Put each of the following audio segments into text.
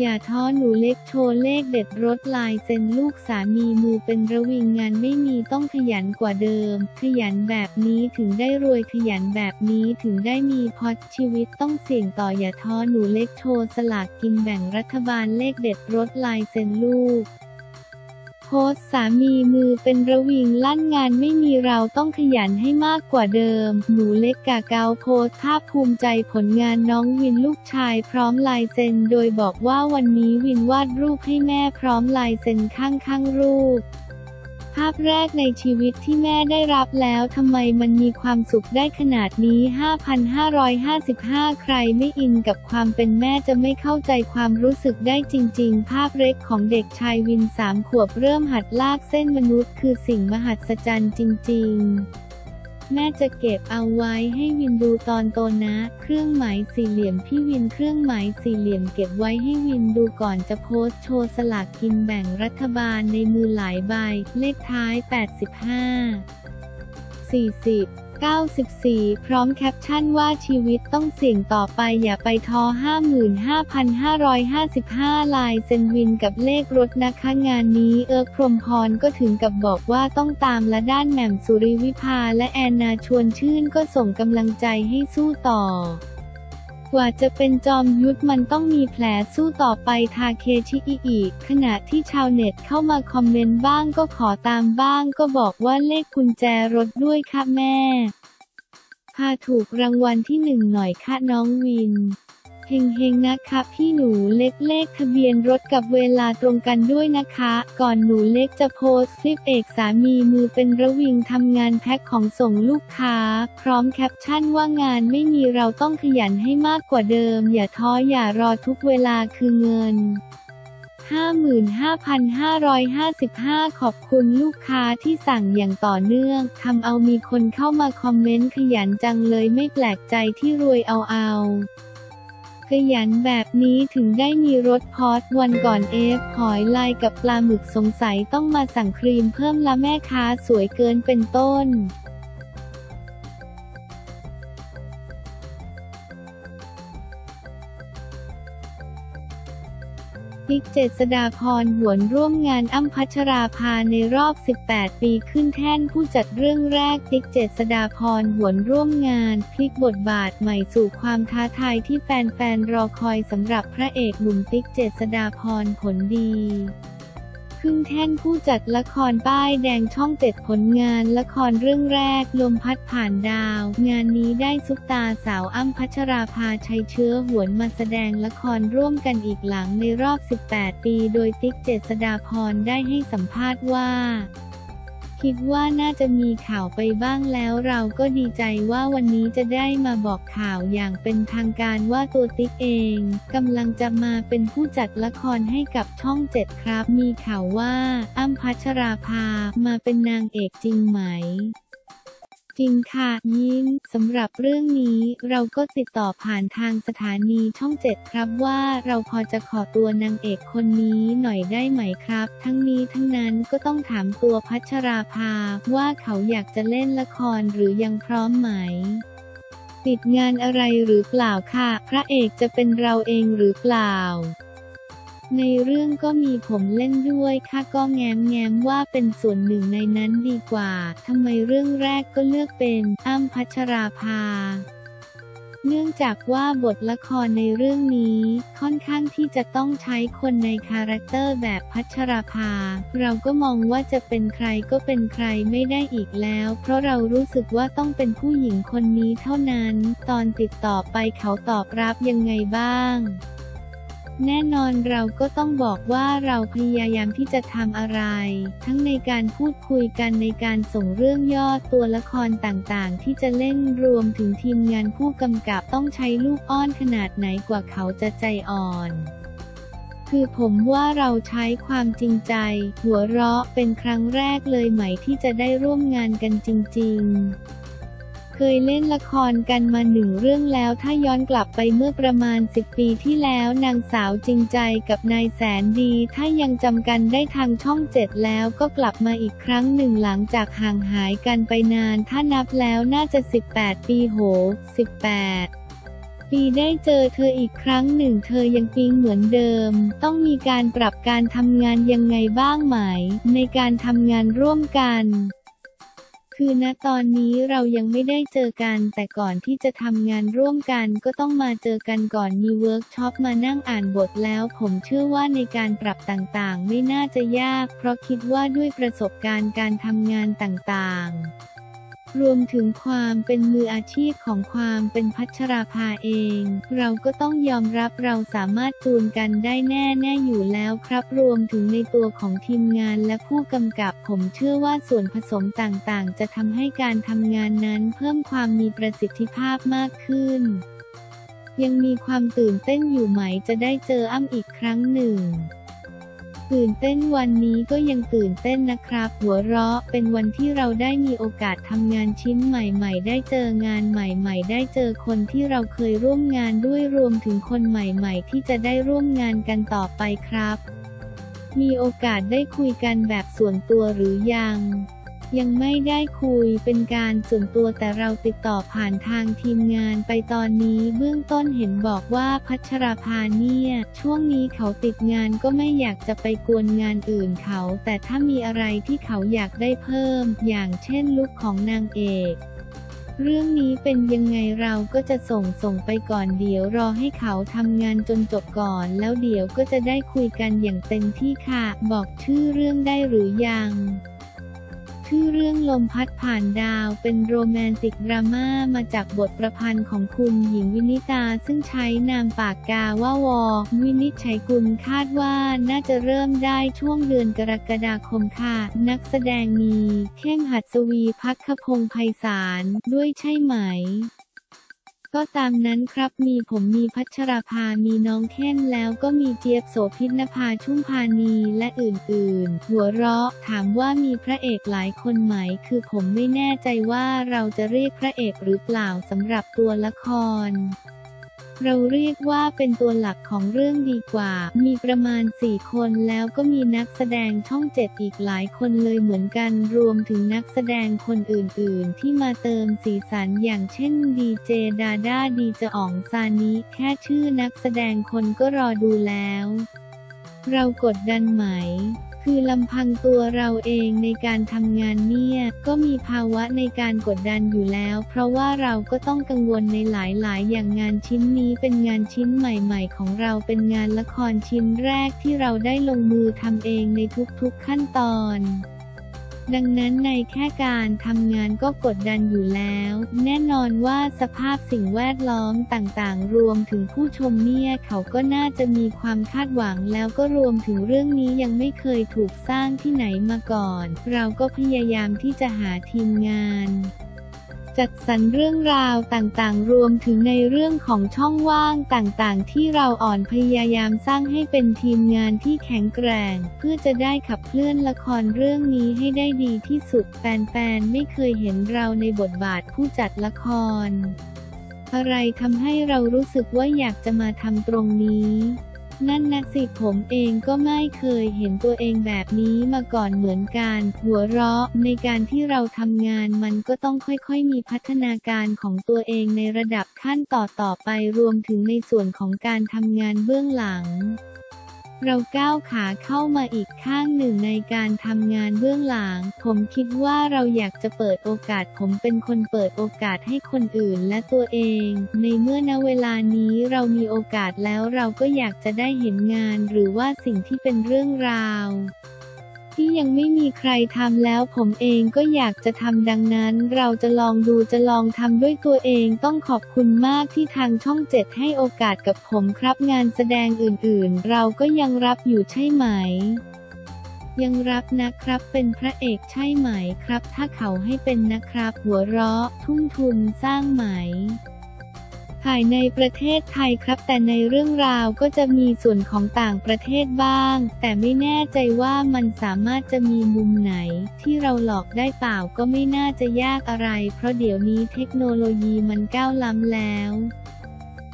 อย่าท้อหนูเล็กโชว์เลขเด็ดรถลายเซ็นลูกสามีมือเป็นระวิงงานไม่มีต้องขยันกว่าเดิม ขยันแบบนี้ถึงได้รวยขยันแบบนี้ถึงได้มีพอดชีวิตต้องเสี่ยงต่ออย่าท้อหนูเล็กโชว์สลากกินแบ่งรัฐบาลเลขเด็ดรถลายเซ็นลูก โพสสามีมือเป็นระวิงลั่นงานไม่มีเราต้องขยันให้มากกว่าเดิม หนูเล็กกาเกาโพสภาพภูมิใจผลงานน้องวินลูกชายพร้อมลายเซ็น โดยบอกว่าวันนี้วินวาดรูปให้แม่พร้อมลายเซ็นข้างข้างรูป ภาพแรกในชีวิตที่แม่ได้รับแล้วทำไมมันมีความสุขได้ขนาดนี้ 5,555 ใครไม่อินกับความเป็นแม่จะไม่เข้าใจความรู้สึกได้จริง ๆ ภาพเล็กของเด็กชายวินสามขวบเริ่มหัดลากเส้นมนุษย์ คือสิ่งมหัศจรรย์จริง ๆ แม่จะเก็บเอาไว้ให้วินดูตอนโตนะ เครื่องหมายสี่เหลี่ยมพี่วินเครื่องหมายสี่เหลี่ยมเก็บไว้ให้วินดูก่อนจะโพสโชว์สลากกินแบ่งรัฐบาลในมือหลายใบ เลขท้าย 85 40 94 พร้อมแคปชั่นว่าชีวิตต้องเสี่ยงต่อไปอย่าไปท้อ55,555 ลายเซ็นวินกับเลขรถนะคะงานนี้เอิร์กพรหมพรก็ถึงกับบอกว่าต้องตามและด้านแหม่มสุริวิภาและแอนนาชวนชื่นก็ส่งกำลังใจให้สู้ต่อ กว่าจะเป็นจอมยุทธมันต้องมีแผลสู้ต่อไปทาเคชิอิอีก ขณะที่ชาวเน็ตเข้ามาคอมเมนต์บ้างก็ขอตามบ้างก็บอกว่าเลขกุญแจรถด้วยค่ะแม่ พาถูกรางวัลที่หนึ่งหน่อยค่ะน้องวิน เฮงๆนะคะ พี่หนูเล็กเลขทะเบียนรถกับเวลาตรงกันด้วยนะคะ ก่อนหนูเล็กจะโพสต์คลิปเอกสามีมือเป็นระวิงทำงานแพ็คของส่งลูกค้า พร้อมแคปชั่นว่างานไม่มีเราต้องขยันให้มากกว่าเดิม อย่าท้ออย่ารอทุกเวลาคือเงิน55,555 ขอบคุณลูกค้าที่สั่งอย่างต่อเนื่อง ทำเอามีคนเข้ามาคอมเมนต์ขยันจังเลยไม่แปลกใจที่รวยเอาเอา ขยันแบบนี้ถึงได้มีรถพอสวันก่อนเอฟหอยลายกับปลาหมึกสงสัยต้องมาสั่งครีมเพิ่มละแม่ค้าสวยเกินเป็นต้น ติ๊กเจษดาพรหวนร่วมงานอ้ำพัชราภาในรอบ 18 ปีขึ้นแท่นผู้จัดเรื่องแรกติ๊กเจษดาพรหวนร่วมงาน พลิกบทบาทใหม่สู่ความท้าทายที่แฟนๆรอคอยสำหรับพระเอกหนุ่มติ๊กเจษดาพรผลดี ขึ้นแท่นผู้จัดละครป้ายแดงช่องเจ็ดผลงานละครเรื่องแรกลมพัดผ่านดาว งานนี้ได้ซุปตาสาวอ้ำพัชราภาชัยเชื้อหวนมาแสดงละครร่วมกันอีกหลังในรอบ 18 ปี โดยติ๊กเจษดาพรได้ให้สัมภาษณ์ว่า คิดว่าน่าจะมีข่าวไปบ้างแล้วเราก็ดีใจว่าวันนี้จะได้มาบอกข่าวอย่างเป็นทางการว่าตัวติ๊กเองกำลังจะมาเป็นผู้จัดละครให้กับช่องเจ็ดครับ มีข่าวว่าอ้ำพัชราภามาเป็นนางเอกจริงไหม จริงค่ะ ยิ้มสำหรับเรื่องนี้เราก็ติดต่อผ่านทางสถานีช่องเจ็ดครับว่าเราพอจะขอตัวนางเอกคนนี้หน่อยได้ไหมครับ ทั้งนี้ทั้งนั้นก็ต้องถามตัวพัชราภาว่าเขาอยากจะเล่นละครหรือยังพร้อมไหมติดงานอะไรหรือเปล่าค่ะ พระเอกจะเป็นเราเองหรือเปล่า ในเรื่องก็มีผมเล่นด้วยค่ะก็แง้มแง้มว่าเป็นส่วนหนึ่งในนั้นดีกว่าทำไมเรื่องแรกก็เลือกเป็นอ้ำพัชราภาเนื่องจากว่าบทละครในเรื่องนี้ค่อนข้างที่จะต้องใช้คนในคาแรคเตอร์แบบพัชราภา เราก็มองว่าจะเป็นใครก็เป็นใครไม่ได้อีกแล้ว เพราะเรารู้สึกว่าต้องเป็นผู้หญิงคนนี้เท่านั้น ตอนติดต่อไปเขาตอบรับยังไงบ้าง แน่นอนเราก็ต้องบอกว่าเราพยายามที่จะทำอะไร ทั้งในการพูดคุยกันในการส่งเรื่องย่อตัวละครต่างๆ ที่จะเล่นรวมถึงทีมงานผู้กำกับต้องใช้ลูกอ้อนขนาดไหนกว่าเขาจะใจอ่อนคือผมว่าเราใช้ความจริงใจ หัวเราะเป็นครั้งแรกเลยไหมที่จะได้ร่วมงานกันจริง ๆ เคยเล่นละครกันมาหนึ่งเรื่องแล้วถ้าย้อนกลับไปเมื่อประมาณ 10 ปีที่แล้วนางสาวจริงใจกับนายแสนดี ถ้ายังจำกันได้ทางช่องเจ็ดแล้วก็กลับมาอีกครั้งหนึ่งหลังจากห่างหายกันไปนาน ถ้านับแล้วน่าจะ 18 ปีโห 18ปีได้เจอเธออีกครั้งหนึ่งเธอยังปิ๊งเหมือนเดิม ต้องมีการปรับการทำงานยังไงบ้างไหม ในการทำงานร่วมกัน คือณตอนนี้เรายังไม่ได้เจอกัน แต่ก่อนที่จะทำงานร่วมกันก็ต้องมาเจอกันก่อนมีเวิร์กช็อปมานั่งอ่านบทแล้ว ผมเชื่อว่าในการปรับต่างๆ ไม่น่าจะยาก เพราะคิดว่าด้วยประสบการณ์การทำงานต่างๆ รวมถึงความเป็นมืออาชีพของความเป็นพัชราภาเอง เราก็ต้องยอมรับเราสามารถจูนกันได้แน่แน่อยู่แล้วครับรวมถึงในตัวของทีมงานและผู้กำกับ ผมเชื่อว่าส่วนผสมต่างๆ จะทำให้การทำงานนั้นเพิ่มความมีประสิทธิภาพมากขึ้น ยังมีความตื่นเต้นอยู่ไหมจะได้เจออ้ำอีกครั้งหนึ่ง ตื่นเต้นวันนี้ก็ยังตื่นเต้นนะครับ หัวเราะเป็นวันที่เราได้มีโอกาสทำงานชิ้นใหม่ ๆ ได้เจองานใหม่ ๆ ได้เจอคนที่เราเคยร่วมงานด้วยรวมถึงคนใหม่ ๆ ที่จะได้ร่วมงานกันต่อไปครับ มีโอกาสได้คุยกันแบบส่วนตัวหรือยัง ยังไม่ได้คุยเป็นการส่วนตัวแต่เราติดต่อผ่านทางทีมงานไปตอนนี้เบื้องต้นเห็นบอกว่าพัชราภาเนี่ย ช่วงนี้เขาติดงานก็ไม่อยากจะไปกวนงานอื่นเขา แต่ถ้ามีอะไรที่เขาอยากได้เพิ่ม อย่างเช่นลุคของนางเอกเรื่องนี้เป็นยังไงเราก็จะส่งส่งไปก่อนเดี๋ยวรอให้เขาทำงานจนจบก่อน แล้วเดี๋ยวก็จะได้คุยกันอย่างเต็มที่ค่ะ บอกชื่อเรื่องได้หรือยัง ชื่อเรื่องลมพัดผ่านดาวเป็นโรแมนติกดราม่ามาจากบทประพันธ์ของคุณหญิงวินิตา ซึ่งใช้นามปากกาว่าวอ วินิจฉัยกุลคาดว่าน่าจะเริ่มได้ช่วงเดือนกรกฎาคมค่ะ นักแสดงมี เข้มหัดสวีพักขพงไพศาลด้วยใช่ไหม ก็ตามนั้นครับมีผมมีพัชราภา มีน้องเข้นแล้วก็มีเจี๊ยบโสพิณภาชุ่มพานีและอื่นๆ หัวเราะถามว่ามีพระเอกหลายคนไหม คือผมไม่แน่ใจว่าเราจะเรียกพระเอกหรือเปล่าสำหรับตัวละคร เราเรียกว่าเป็นตัวหลักของเรื่องดีกว่า มีประมาณ 4 คนแล้วก็มีนักแสดงช่องเจ็ดอีกหลายคนเลยเหมือนกัน รวมถึงนักแสดงคนอื่นๆ ที่มาเติมสีสันอย่างเช่นดีเจดาด้าดีจอ๋องซานิแค่ชื่อนักแสดงคนก็รอดูแล้ว เรากดดันไหม คือลำพังตัวเราเองในการทำงานเนี่ย ก็มีภาวะในการกดดันอยู่แล้ว เพราะว่าเราก็ต้องกังวลในหลายๆ อย่างงานชิ้นนี้เป็นงานชิ้นใหม่ ๆ ของเราเป็นงานละครชิ้นแรกที่เราได้ลงมือทำเองในทุกๆขั้นตอน ดังนั้นในแค่การทำงานก็กดดันอยู่แล้ว แน่นอนว่าสภาพสิ่งแวดล้อมต่างๆ รวมถึงผู้ชมเนี่ยเขาก็น่าจะมีความคาดหวังแล้วก็รวมถึงเรื่องนี้ยังไม่เคยถูกสร้างที่ไหนมาก่อน เราก็พยายามที่จะหาทีมงาน จัดสรรเรื่องราวต่างๆ รวมถึงในเรื่องของช่องว่างต่างๆ ที่เราอ่อนพยายามสร้างให้เป็นทีมงานที่แข็งแกร่ง เพื่อจะได้ขับเคลื่อนละครเรื่องนี้ให้ได้ดีที่สุด แฟนๆ ไม่เคยเห็นเราในบทบาทผู้จัดละคร อะไรทำให้เรารู้สึกว่าอยากจะมาทำตรงนี้ นั่นนะสิผมเองก็ไม่เคยเห็นตัวเองแบบนี้มาก่อนเหมือนกัน หัวเราะในการที่เราทำงานมันก็ต้องค่อยๆ มีพัฒนาการของตัวเองในระดับขั้นต่อต่อไปรวมถึงในส่วนของการทำงานเบื้องหลัง เราก้าวขาเข้ามาอีกข้างหนึ่งในการทำงานเบื้องหลัง ผมคิดว่าเราอยากจะเปิดโอกาส ผมเป็นคนเปิดโอกาสให้คนอื่นและตัวเอง ในเมื่อณเวลานี้เรามีโอกาสแล้วเราก็อยากจะได้เห็นงาน หรือว่าสิ่งที่เป็นเรื่องราว ที่ยังไม่มีใครทำแล้วผมเองก็อยากจะทำดังนั้น เราจะลองดูจะลองทำด้วยตัวเองต้องขอบคุณมากที่ทางช่องเจ็ดให้โอกาสกับผมครับงานแสดงอื่นๆ เราก็ยังรับอยู่ใช่ไหม ยังรับนะครับเป็นพระเอกใช่ไหมครับ ถ้าเขาให้เป็นนะครับ หัวเราะทุ่มทุนสร้างไหม ถ่ายในประเทศไทยครับ แต่ในเรื่องราวก็จะมีส่วนของต่างประเทศบ้าง แต่ไม่แน่ใจว่ามันสามารถจะมีมุมไหน ที่เราหลอกได้เปล่าก็ไม่น่าจะยากอะไร เพราะเดี๋ยวนี้เทคโนโลยีมันก้าวล้ำแล้ว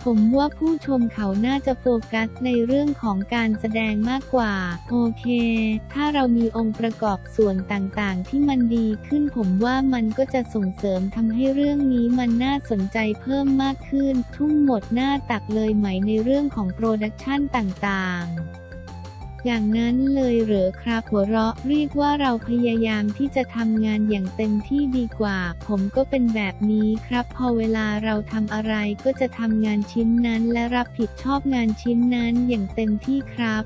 ผมว่าผู้ชมเขาน่าจะโฟกัสในเรื่องของการแสดงมากกว่า โอเค ถ้าเรามีองค์ประกอบส่วนต่างๆ ที่มันดีขึ้นผมว่ามันก็จะส่งเสริมทำให้เรื่องนี้มันน่าสนใจเพิ่มมากขึ้น ทุ่มหมดหน้าตักเลยไหมในเรื่องของ production ต่างๆ อย่างนั้นเลยเหรอครับหัวเราะเรียกว่าเราพยายามที่จะทำงานอย่างเต็มที่ดีกว่า ผมก็เป็นแบบนี้ครับ พอเวลาเราทำอะไรก็จะทำงานชิ้นนั้น และรับผิดชอบงานชิ้นนั้นอย่างเต็มที่ครับ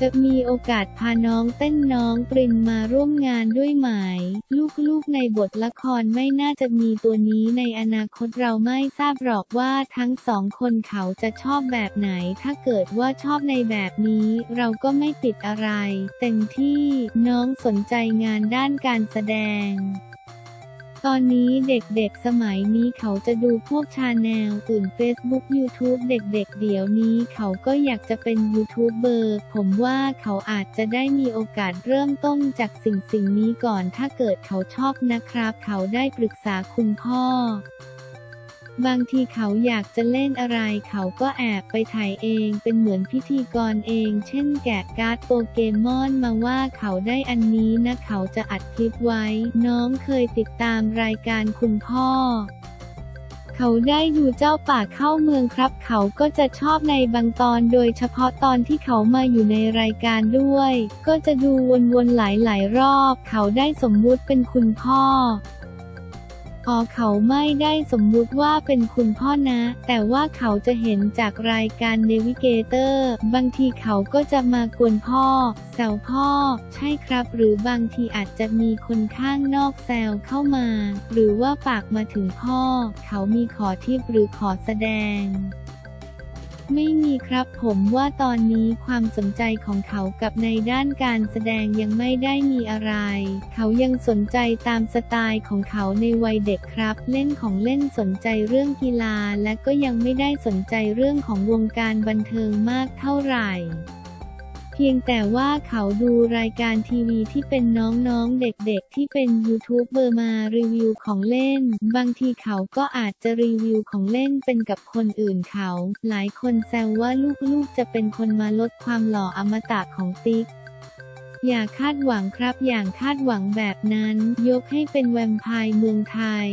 จะมีโอกาสพาน้องเต้นน้องปรินมาร่วมงานด้วยไหม ลูกๆในบทละครไม่น่าจะมีตัวนี้ในอนาคตเราไม่ทราบหรอกว่าทั้งสองคนเขาจะชอบแบบไหน ถ้าเกิดว่าชอบในแบบนี้เราก็ไม่ปิดอะไร เต็มที่น้องสนใจงานด้านการแสดง ตอนนี้เด็กๆสมัยนี้เขาจะดูพวก channel อื่น Facebook YouTube เด็กๆ เดี๋ยวนี้เขาก็อยากจะเป็นยูทูบเบอร์ผมว่าเขาอาจจะได้มีโอกาสเริ่มต้นจากสิ่งสิ่งนี้ก่อนถ้าเกิดเขาชอบนะครับ เขาได้ปรึกษาคุณพ่อ บางทีเขาอยากจะเล่นอะไรเขาก็แอบไปถ่ายเองเป็นเหมือนพิธีกรเอง เช่นแกะการ์ดโปเกมอนมาว่าเขาได้อันนี้นะเขาจะอัดคลิปไว้ น้องเคยติดตามรายการคุณพ่อ เขาได้ดูเจ้าป่าเข้าเมืองครับ เขาก็จะชอบในบางตอนโดยเฉพาะตอนที่เขามาอยู่ในรายการด้วย ก็จะดูวนๆหลายๆรอบ เขาได้สมมุติเป็นคุณพ่อ อ๋อเขาไม่ได้สมมุติว่าเป็นคุณพ่อนะ แต่ว่าเขาจะเห็นจากรายการเนวิเกเตอร์ บางทีเขาก็จะมากวนพ่อแซวพ่อ ใช่ครับ หรือบางทีอาจจะมีคนข้างนอกแซวเข้ามา หรือว่าฝากมาถึงพ่อ เขามีขอทิปหรือขอแสดง ไม่มีครับผมว่าตอนนี้ความสนใจของเขากับในด้านการแสดงยังไม่ได้มีอะไร เขายังสนใจตามสไตล์ของเขาในวัยเด็กครับ เล่นของเล่นสนใจเรื่องกีฬาและก็ยังไม่ได้สนใจเรื่องของวงการบันเทิงมากเท่าไหร่ เพียงแต่ว่าเขาดูรายการทีวีที่เป็นน้องๆเด็กๆ ที่เป็นยูทูบเบอร์มารีวิวของเล่น บางทีเขาก็อาจจะรีวิวของเล่นเป็นกับคนอื่นเขา หลายคนแซวว่าลูกๆจะเป็นคนมาลดความหล่ออมตะของติ๊กอย่าคาดหวังครับ อย่างคาดหวังแบบนั้น ยกให้เป็นแวมไพร์เมืองไทย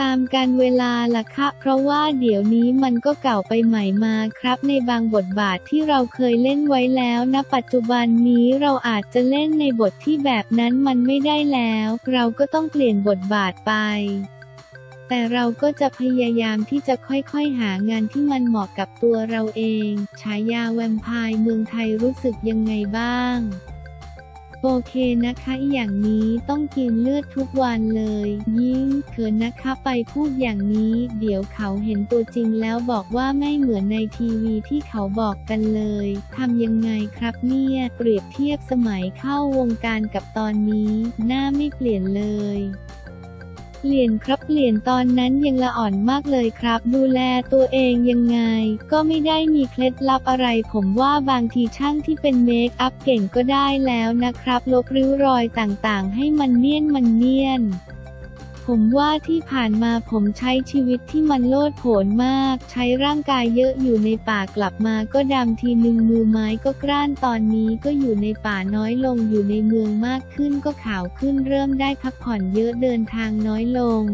ตามการเวลาล่ะคะเพราะว่าเดี๋ยวนี้มันก็เก่าไปใหม่มาครับ ในบางบทบาทที่เราเคยเล่นไว้แล้วณปัจจุบันนี้เราอาจจะเล่นในบทที่แบบนั้นมันไม่ได้แล้ว เราก็ต้องเปลี่ยนบทบาทไป แต่เราก็จะพยายามที่จะค่อยๆหางานที่มันเหมาะกับตัวเราเอง ฉายาแวมไพร์เมืองไทยรู้สึกยังไงบ้าง โอเคนะคะอย่างนี้ต้องกินเลือดทุกวันเลย ยิ่งเขินนะคะไปพูดอย่างนี้ เดี๋ยวเขาเห็นตัวจริงแล้วบอกว่าไม่เหมือนในทีวีที่เขาบอกกันเลยทำยังไงครับเนี่ยเปรียบเทียบสมัยเข้าวงการกับตอนนี้ หน้าไม่เปลี่ยนเลย เปลี่ยนครับเปลี่ยนตอนนั้นยังละอ่อนมากเลยครับ ดูแลตัวเองยังไง ก็ไม่ได้มีเคล็ดลับอะไร ผมว่าบางทีช่างที่เป็นเมคอัพเก่งก็ได้แล้วนะครับ ลบริ้วรอยต่างๆ ให้มันเนียนมันเนียน ผมว่าที่ผ่านมาผมใช้ชีวิตที่มันโลดโผนมาก ใช้ร่างกายเยอะอยู่ในป่ากลับมาก็ดำทีหนึ่งมือไม้ก็กร้านตอนนี้ก็อยู่ในป่าน้อยลงอยู่ในเมืองมากขึ้นก็ขาวขึ้นเริ่มได้พักผ่อนเยอะเดินทางน้อยลง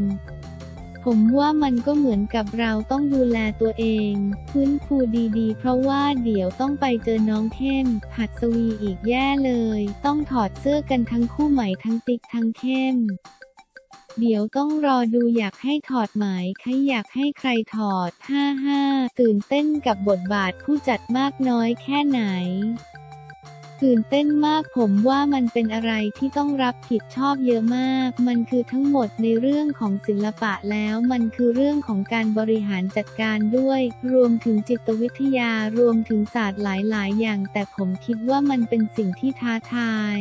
ผมว่ามันก็เหมือนกับเราต้องดูแลตัวเอง พื้นฟูดีๆ เพราะว่าเดี๋ยวต้องไปเจอน้องเข้มผัดสวีอีกแย่เลย ต้องถอดเสื้อกันทั้งคู่ใหม่ทั้งติ๊กทั้งเข้ม เดี๋ยวต้องรอดูอยากให้ถอดหมายใครอยากให้ใครถอดฮ่าฮ่าตื่นเต้นกับบทบาทผู้จัดมากน้อยแค่ไหน ตื่นเต้นมากผมว่ามันเป็นอะไรที่ต้องรับผิดชอบเยอะมาก มันคือทั้งหมดในเรื่องของศิลปะแล้ว มันคือเรื่องของการบริหารจัดการด้วย รวมถึงจิตวิทยารวมถึงศาสตร์หลาย ๆ อย่าง แต่ผมคิดว่ามันเป็นสิ่งที่ท้าทาย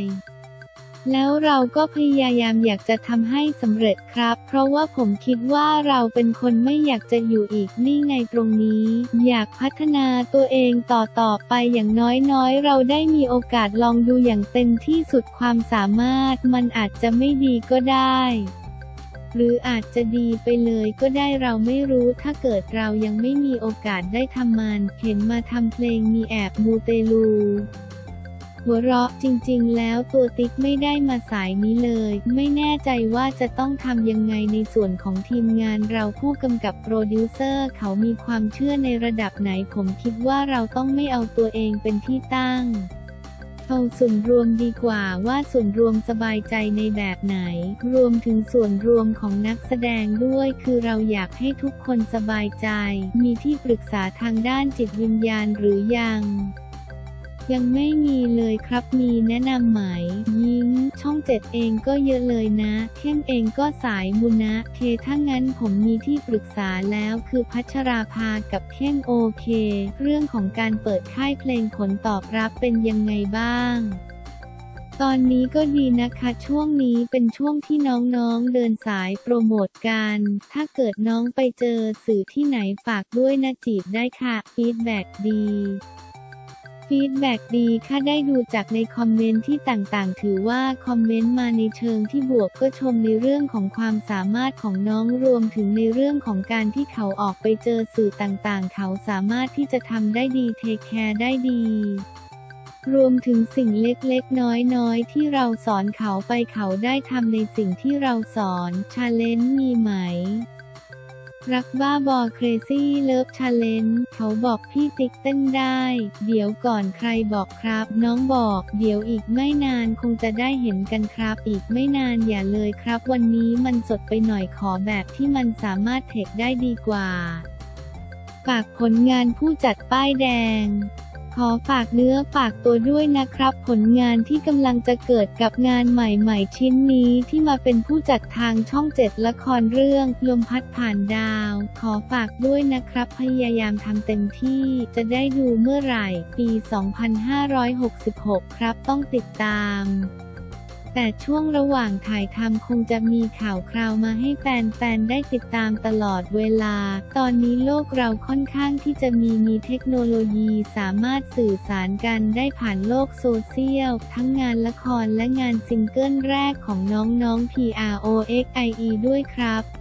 แล้วเราก็พยายามอยากจะทำให้สำเร็จครับ เพราะว่าผมคิดว่าเราเป็นคนไม่อยากจะอยู่อีกนี่ไงตรงนี้ อยากพัฒนาตัวเองต่อต่อไปอย่างน้อยๆ เราได้มีโอกาสลองดูอย่างเต็มที่สุดความสามารถ มันอาจจะไม่ดีก็ได้ หรืออาจจะดีไปเลยก็ได้เราไม่รู้ถ้าเกิดเรายังไม่มีโอกาสได้ทำมัน เห็นมาทำเพลงมีแอบมูเตลู หัวเราะจริงๆ แล้วตัวติ๊กไม่ได้มาสายนี้เลย ไม่แน่ใจว่าจะต้องทำยังไงในส่วนของทีมงานเราผู้กำกับโปรดิวเซอร์เขามีความเชื่อในระดับไหนผมคิดว่าเราต้องไม่เอาตัวเองเป็นที่ตั้งเอาส่วนรวมดีกว่าว่าส่วนรวมสบายใจในแบบไหน รวมถึงส่วนรวมของนักแสดงด้วย คือเราอยากให้ทุกคนสบายใจ มีที่ปรึกษาทางด้านจิตวิญญาณหรือยัง ยังไม่มีเลยครับมีแนะนำไหม ยิ้ม ช่องเจ็ดเองก็เยอะเลยนะเข้มเองก็สายบุญนะเคถ้างั้นผมมีที่ปรึกษาแล้วคือพัชราภากับเข้มโอเค เรื่องของการเปิดค่ายเพลงผลตอบรับเป็นยังไงบ้างตอนนี้ก็ดีนะคะช่วงนี้เป็นช่วงที่น้องๆเดินสายโปรโมทกัน ถ้าเกิดน้องไปเจอสื่อที่ไหนฝากด้วยนะจีบได้ค่ะ feedback ดี feedback ดีค่ะได้ดูจากในคอมเมนต์ที่ต่างๆ ถือว่าคอมเมนต์มาในเชิงที่บวกก็ชมในเรื่องของความสามารถของน้องรวมถึงในเรื่องของการที่เขาออกไปเจอสื่อต่างๆ เขาสามารถที่จะทำได้ดี take care ได้ดีรวมถึงสิ่งเล็กๆ น้อยๆ ที่เราสอนเขาไปเขาได้ทำในสิ่งที่เราสอน challenge มีไหม รักบ้าบอ Crazy Love Challenge เขาบอกพี่ติ๊กเต้นได้ เดี๋ยวก่อนใครบอกครับ น้องบอก เดี๋ยวอีกไม่นานคงจะได้เห็นกันครับ อีกไม่นานอย่าเลยครับ วันนี้มันสดไปหน่อยขอแบบที่มันสามารถ take ได้ดีกว่า ฝากผลงานผู้จัดป้ายแดง ขอฝากเนื้อฝากตัวด้วยนะครับ ผลงานที่กำลังจะเกิดกับงานใหม่ๆ ชิ้นนี้ที่มาเป็นผู้จัดทางช่องเจ็ดละครเรื่องลมพัดผ่านดาว ขอฝากด้วยนะครับ พยายามทำเต็มที่จะได้ดูเมื่อไหร่ ปี 2566 ครับต้องติดตาม แต่ช่วงระหว่างถ่ายทำคงจะมีข่าวคราวมาให้แฟนๆ ได้ติดตามตลอดเวลา ตอนนี้โลกเราค่อนข้างที่จะมีมีเทคโนโลยีสามารถสื่อสารกันได้ผ่านโลกโซเชียล ทั้งงานละครและงานซิงเกิลแรกของน้องๆ PROXIE ด้วยครับ